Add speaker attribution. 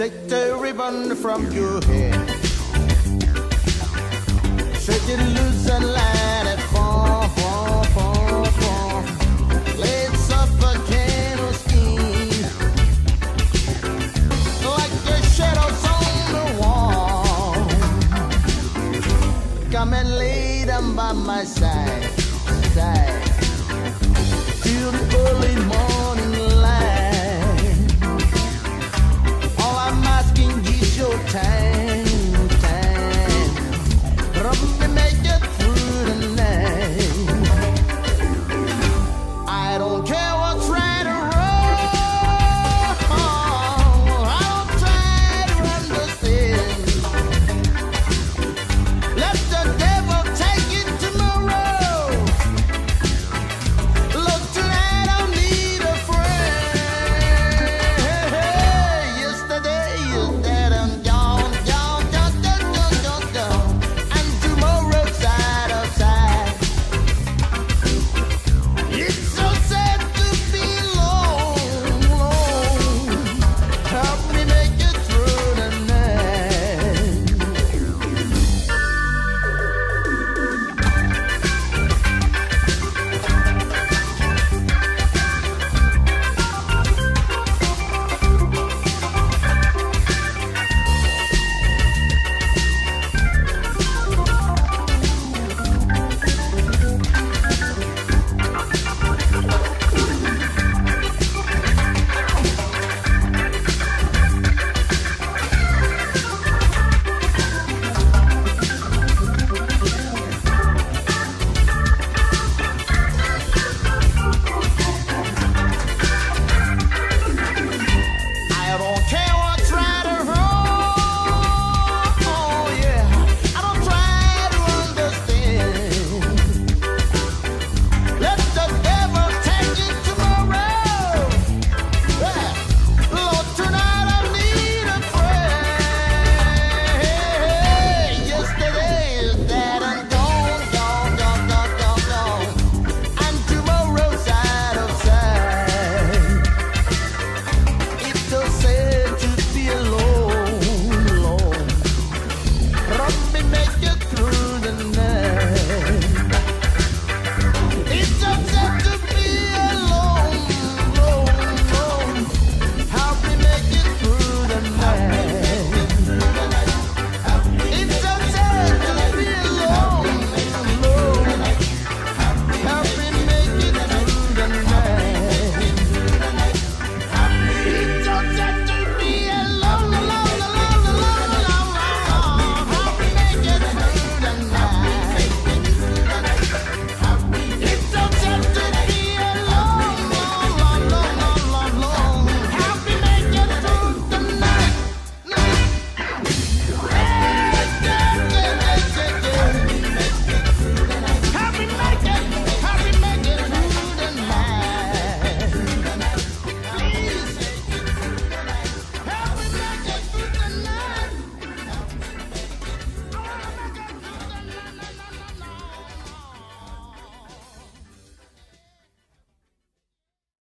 Speaker 1: Take the ribbon from your head. Shake it loose and let it fall, fall, fall, fall. Let's suffocate or scheme. Like the shadows on the wall. Come and lay down by my side, side. Till the pull.